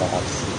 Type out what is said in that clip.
Posse.